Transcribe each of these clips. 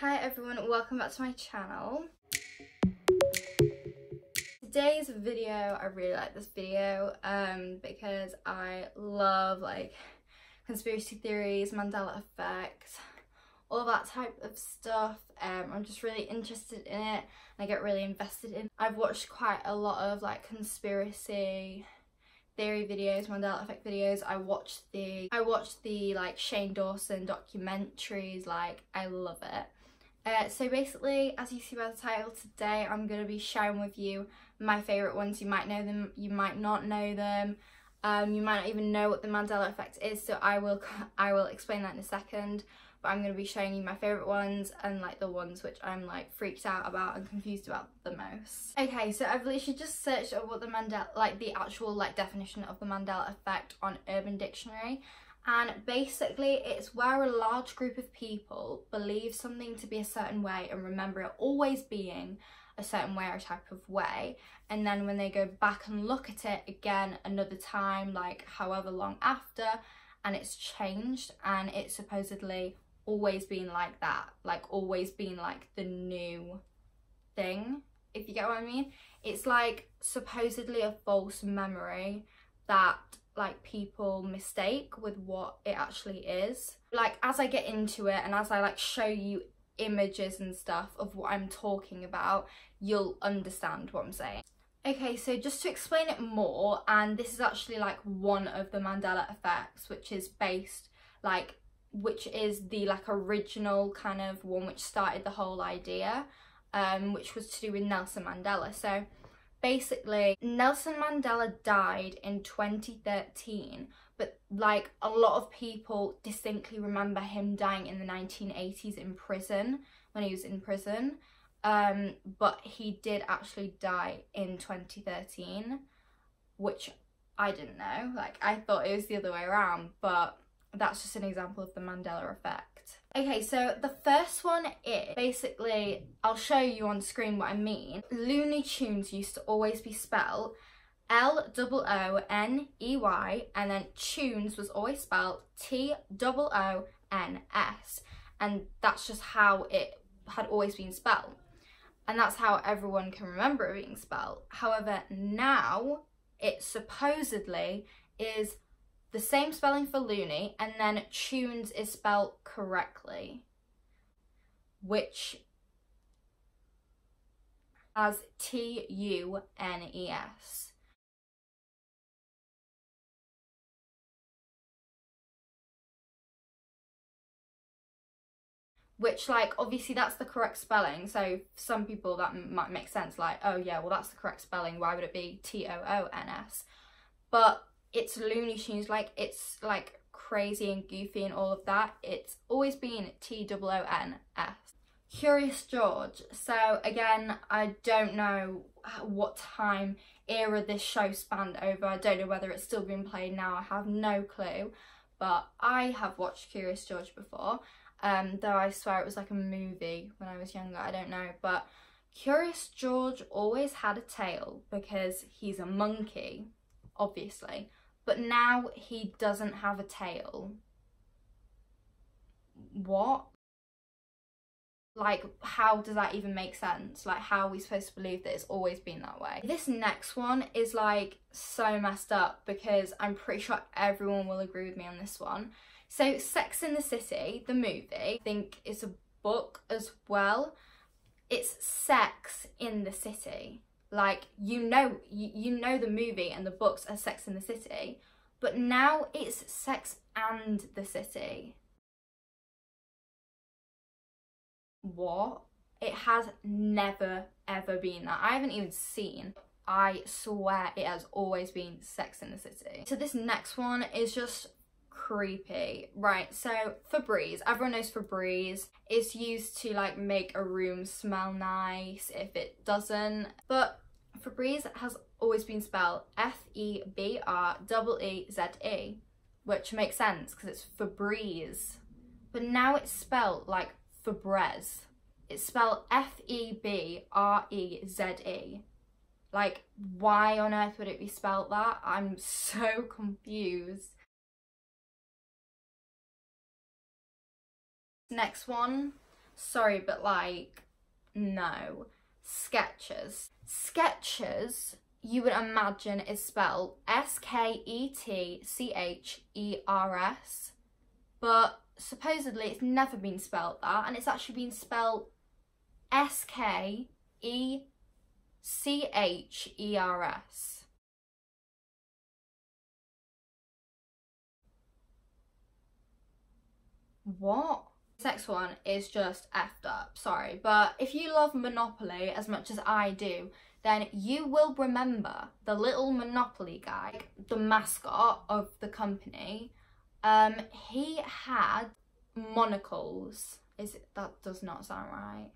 Hi everyone, welcome back to my channel. Today's video, I really like this video um, because I love like conspiracy theories, Mandela effect, all that type of stuff. Um, I'm just really interested in it and I get really invested in I've watched quite a lot of like conspiracy theory videos, Mandela effect videos. I watched the I watched the like Shane Dawson documentaries, like I love it. Uh, so basically, as you see by the title today, I'm going to be sharing with you my favourite ones. You might know them, you might not know them. Um, you might not even know what the Mandela effect is, so I will I will explain that in a second but I'm going to be showing you my favourite ones and like the ones which I'm like freaked out about and confused about the most. Okay, so I've literally just searched up what the Mandela, like the actual like definition of the Mandela effect on Urban Dictionary and basically it's where a large group of people believe something to be a certain way and remember it always being a certain way or type of way. And then when they go back and look at it again another time like however long after and it's changed and it's supposedly always been like that like always been like the new thing if you get what I mean. It's like supposedly a false memory that like people mistake with what it actually is like as I get into it and as I like show you images and stuff of what I'm talking about you'll understand what I'm saying Okay, so just to explain it more, and this is actually like one of the Mandela effects, which is based like which is the like original kind of one which started the whole idea, um, which was to do with Nelson Mandela. So basically, Nelson Mandela died in 2013, but like a lot of people distinctly remember him dying in the 1980s in prison when he was in prison. Um, but he did actually die in 2013, which I didn't know. Like I thought it was the other way around, but that's just an example of the Mandela effect. Okay, so the first one is basically, I'll show you on screen what I mean. Looney Tunes used to always be spelled L-O-O-N-E-Y and then tunes was always spelled T-O-O-N-S and that's just how it had always been spelled and that's how everyone can remember it being spelled. However, now it supposedly is the same spelling for loony and then tunes is spelled correctly. Which as T-U-N-E-S which like obviously that's the correct spelling so some people that might make sense like oh yeah well that's the correct spelling why would it be T-O-O-N-S but it's Looney Tunes, like it's like crazy and goofy and all of that. It's always been T-O-O-N-S. Curious George. So again, I don't know what time era this show spanned over. I don't know whether it's still being played now. I have no clue. But I have watched Curious George before. Um, though I swear it was like a movie when I was younger. I don't know. But Curious George always had a tail because he's a monkey, obviously but now he doesn't have a tail. What? Like, how does that even make sense? Like, how are we supposed to believe that it's always been that way? This next one is like so messed up because I'm pretty sure everyone will agree with me on this one. So, Sex in the City, the movie, I think it's a book as well. It's Sex in the City like you know you, you know the movie and the books are sex in the city but now it's sex and the city. What? It has never ever been that. I haven't even seen i swear it has always been sex in the city. So this next one is just creepy. Right so febreze everyone knows febreze. It's used to like make a room smell nice if it doesn't. But febreze has always been spelled f-e-b-r-e-e-z-e which makes sense because it's febreze. But now it's spelled like febreze. It's spelled f-e-b-r-e-z-e like why on earth would it be spelled that? I'm so confused Next one. sorry, but like, no. Skechers. Skechers, you would imagine is spelled S-K-E-T-C-H-E-R-S, but supposedly it's never been spelled that, and it's actually been spelled S-K-E-C-H-E-R-S. What? Next one is just effed up, sorry. But if you love Monopoly as much as I do, then you will remember the little Monopoly guy, the mascot of the company. Um, he had monocles. Is it, that does not sound right.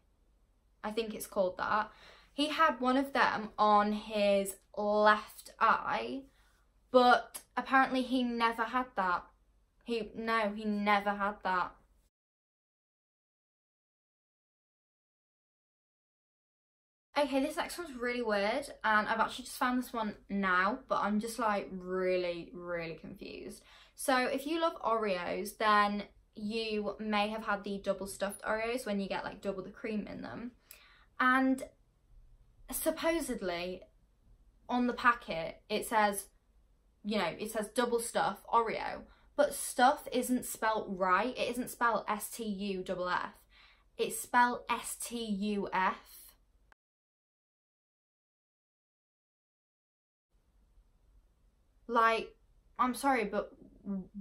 I think it's called that. He had one of them on his left eye, but apparently he never had that he, no, he never had that. Okay, this next one's really weird and I've actually just found this one now, but I'm just like really, really confused. So if you love Oreos, then you may have had the double stuffed Oreos when you get like double the cream in them. And supposedly on the packet, it says, you know, it says double stuff Oreo, but stuff isn't spelt right. It isn't spelled S-T-U-F-F. It's spelled S-T-U-F. Like, I'm sorry, but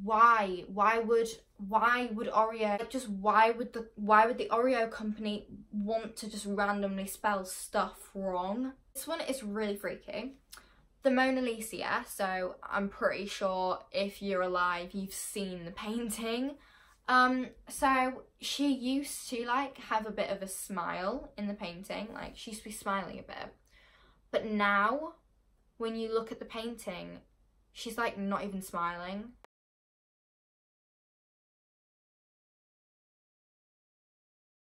why? Why would why would Oreo just why would the why would the Oreo company want to just randomly spell stuff wrong? This one is really freaky the Mona Lisa, so I'm pretty sure if you're alive, you've seen the painting. Um, so she used to like have a bit of a smile in the painting, like she used to be smiling a bit. But now, when you look at the painting, she's like not even smiling.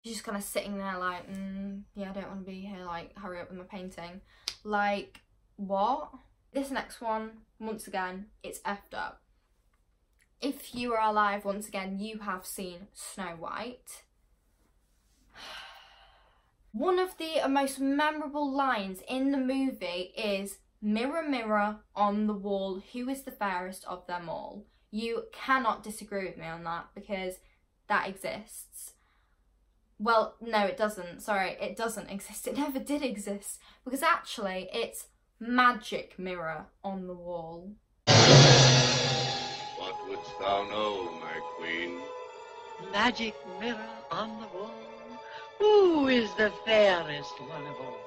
She's just kind of sitting there like, mm, yeah, I don't want to be here, like, hurry up with my painting. Like, what? This next one, once again, it's effed up. If you are alive, once again, you have seen Snow White. One of the most memorable lines in the movie is Mirror, mirror on the wall, who is the fairest of them all? You cannot disagree with me on that because that exists. Well, no, it doesn't. Sorry, it doesn't exist. It never did exist because actually it's magic mirror on the wall. What wouldst thou know, my queen? Magic mirror on the wall, who is the fairest one of all?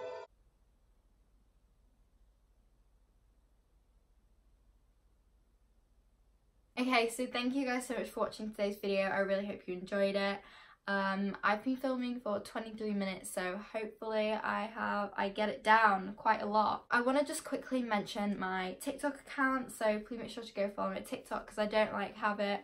Okay, so thank you guys so much for watching today's video. I really hope you enjoyed it. Um, I've been filming for 23 minutes, so hopefully I have, I get it down quite a lot. I want to just quickly mention my TikTok account, so please make sure to go follow my TikTok because I don't like have it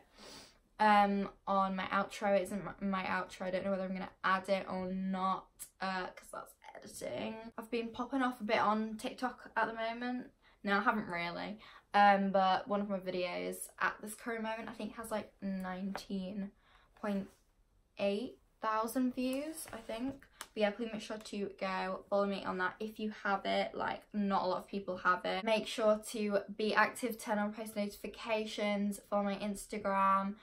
um, on my outro. It isn't my outro. I don't know whether I'm going to add it or not because uh, that's editing. I've been popping off a bit on TikTok at the moment. No, I haven't really. Um, but one of my videos at this current moment I think has like 19 point 8,000 views, I think. But yeah, please make sure to go follow me on that if you have it. Like, not a lot of people have it. Make sure to be active, turn on post notifications, follow my Instagram,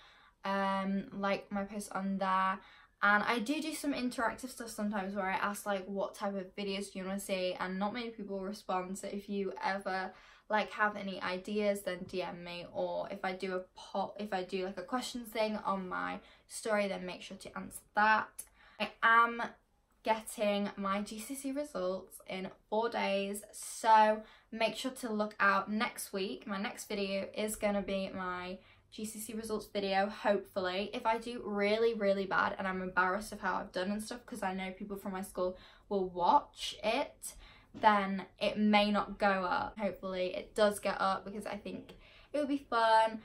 um, like my posts on there. And I do do some interactive stuff sometimes where I ask like what type of videos do you want to see and not many people respond. So if you ever like have any ideas then DM me or if I do a pot if I do like a questions thing on my story then make sure to answer that. I am getting my GCSE results in four days so make sure to look out next week. My next video is going to be my GCSE results video hopefully. If I do really really bad and I'm embarrassed of how I've done and stuff because I know people from my school will watch it then it may not go up. Hopefully it does get up because I think it would be fun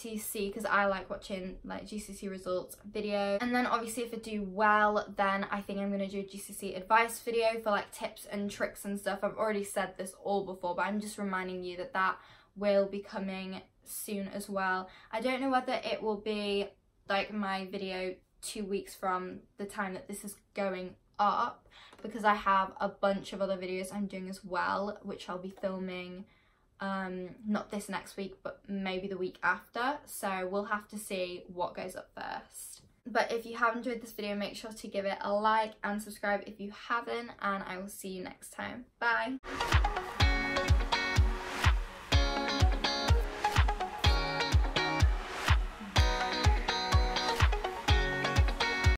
to see because I like watching like GCSE results video and then obviously if I do well then I think I'm going to do a GCSE advice video for like tips and tricks and stuff I've already said this all before but I'm just reminding you that that will be coming soon as well. I don't know whether it will be like my video two weeks from the time that this is going up because I have a bunch of other videos I'm doing as well which I'll be filming um not this next week but maybe the week after. So we'll have to see what goes up first. But if you have enjoyed this video make sure to give it a like and subscribe if you haven't and I will see you next time. Bye